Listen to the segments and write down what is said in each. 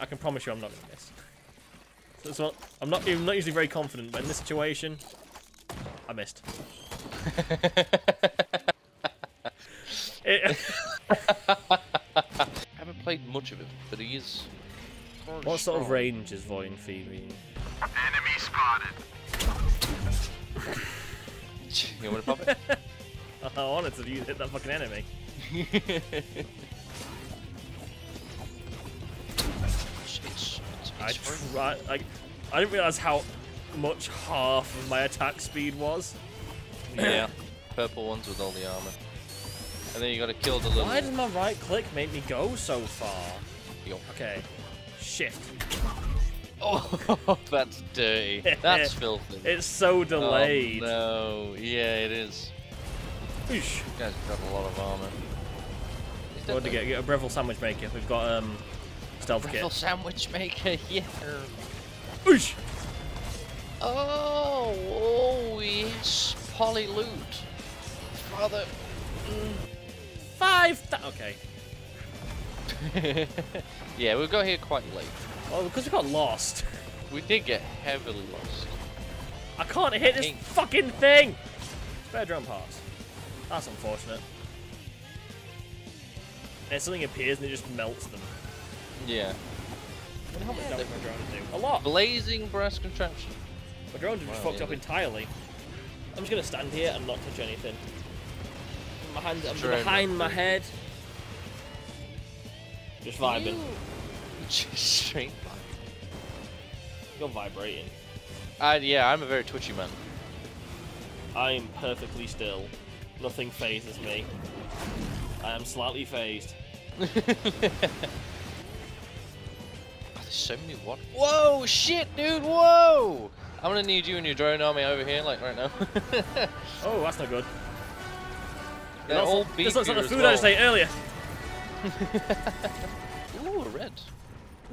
I can promise you I'm not going to miss. So it's not, I'm not I'm not usually very confident, but in this situation, I missed. It, I haven't played much of it, but he is. what sort of range is Void Fiend? Enemy spotted. You want to pop it? I wanted to use- hit that fucking enemy. I it's fun. tried. Like, I didn't realize how much half of my attack speed was. yeah, purple ones with all the armor. And then you gotta kill the little. Why does my right click make me go so far? Yo. Okay, shift. Oh, that's dirty. That's filthy. It's so delayed. Oh, no. Yeah, it is. Oosh. You guys got a lot of armor. What to get? Get a Breville sandwich maker. We've got um stealth Raffle kit. sandwich maker, yeah. Oosh. Oh, oh, yes. Polylute. Father. Mm. Five. Th okay. yeah, we got here quite late. Oh, because we got lost. We did get heavily lost. I can't hit this fucking thing. Spare drone parts. That's unfortunate. And something appears and it just melts them. Yeah. What how much Yeah, damage my drone do? A lot. Blazing brass contraption. My drones are just Wow, fucked yeah, up entirely. I'm just gonna stand here and not touch anything. My hand, I'm Drone behind not my head. Just vibing. You- Just straight vibe. You're vibrating. Uh, yeah, I'm a very twitchy man. I am perfectly still. Nothing phases me. I am slightly phased. There's so many what? Whoa, shit, dude, whoa! I'm gonna need you and your drone army over here, like right now. Oh, that's not good. They're all looks- This looks like the food I well. just ate earlier. Ooh, a red.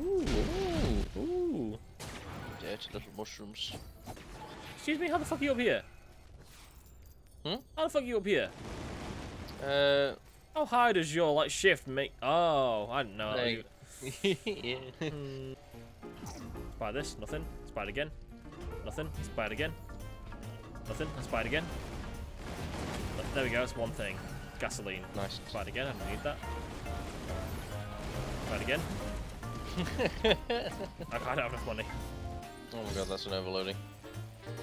Ooh, ooh, ooh. Dirty little mushrooms. Excuse me, how the fuck are you up here? Hmm? How the fuck are you up here? Uh, How high does your like shift make? Oh, I didn't know. that Like- you- yeah. Spy this, nothing. Spy it again. Nothing. Spy it again. Nothing. Spy it again. There we go, it's one thing. Gasoline. Nice. Spy it again, I don't need that. Spy it again. I don't have enough money. Oh my god, that's an overloading.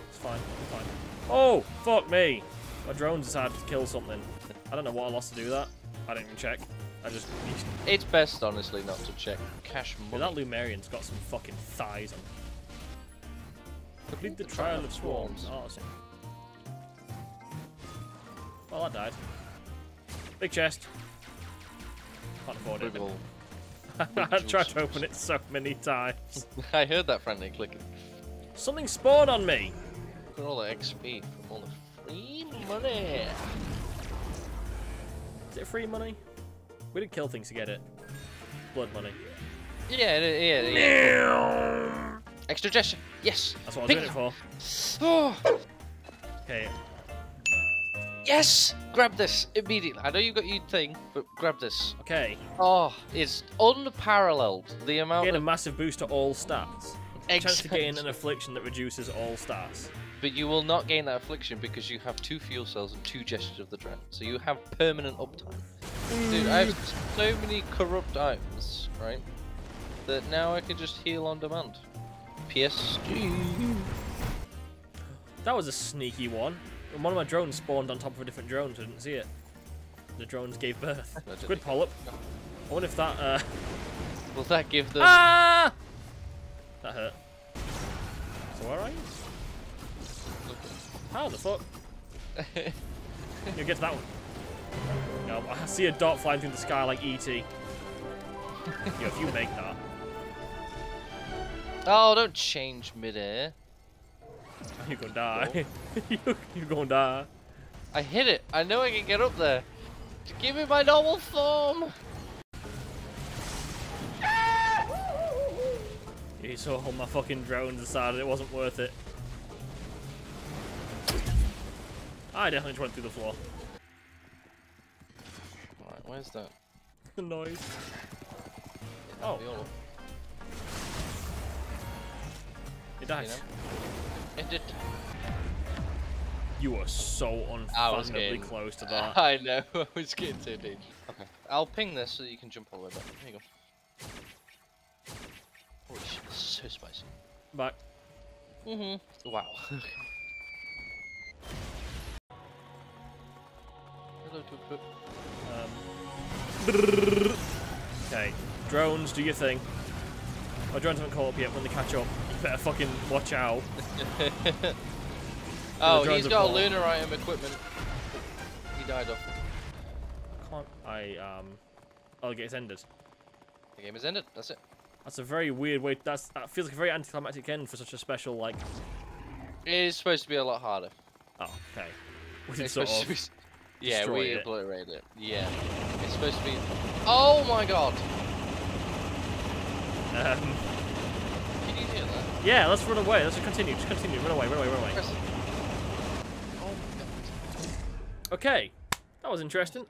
It's fine, it's fine. Oh, fuck me! My drone decided to kill something. I don't know what I lost to do that. I didn't even check. I just... It's best, honestly, not to check cash money. that Lemurian's got some fucking thighs on. Complete the trial of swarms. Oh, awesome. Well, I died. Big chest. Can't afford it. Big ol' I tried to open it so many times. I heard that friendly clicking. Something spawned on me. Look at all the XP from all the free money. Is it free money? We did kill things to get it. Blood money. Yeah, it- yeah, yeah. Extra gesture. Yes. That's what I was doing it for. Oh, Okay. yes. Grab this immediately. I know you got your thing, but grab this. Okay. Oh, it's unparalleled. The amount Gain a massive boost to all stats. Chance to gain an affliction that reduces all stats. But you will not gain that affliction because you have two fuel cells and two gestures of the Drowned. So you have permanent uptime. Dude, I have so many corrupt items, right? That now I can just heal on demand. PSG. That was a sneaky one. And One of my drones spawned on top of a different drone, so I didn't see it. The drones gave birth. No, Good polyp. I wonder if that, uh... Will that give them? Ah! That hurt. So where are you? How the fuck? You get to that one. No, I see a dot flying through the sky like ET. Yo, if you make that. oh, don't change midair. You're gonna die. you, you're gonna die. I hit it. I know I can get up there. Just give me my normal form. You saw all my fucking drone decided it wasn't worth it. I definitely just went through the floor. Where's that? The noise. Oh. Viola. It died. You know? It did. You were so unfathomably getting- close to that. I know. I was getting too dangerous. Okay. I'll ping this so you can jump all the way back. Here you go. Holy shit, this is so spicy. Back. Mm-hmm. Wow. Hello, Tuk. Um, okay, drones, do your thing. My drones haven't caught up yet. When they catch up, you better fucking watch out. Oh, he's got a lunar item equipment. He died off. Can't I? Um, I'll get it ended. The game is ended. That's it. That's a very weird way. That's that feels like a very anticlimactic end for such a special like. It is supposed to be a lot harder. Oh, okay. We did It's sort of. be. Yeah, we it. obliterated it. Yeah. It's supposed to be. Oh my god! Um, Can you hear that? yeah, let's run away. Let's just continue. Just continue. Run away. Run away. Run away. Press. Oh my god. Okay, that was interesting.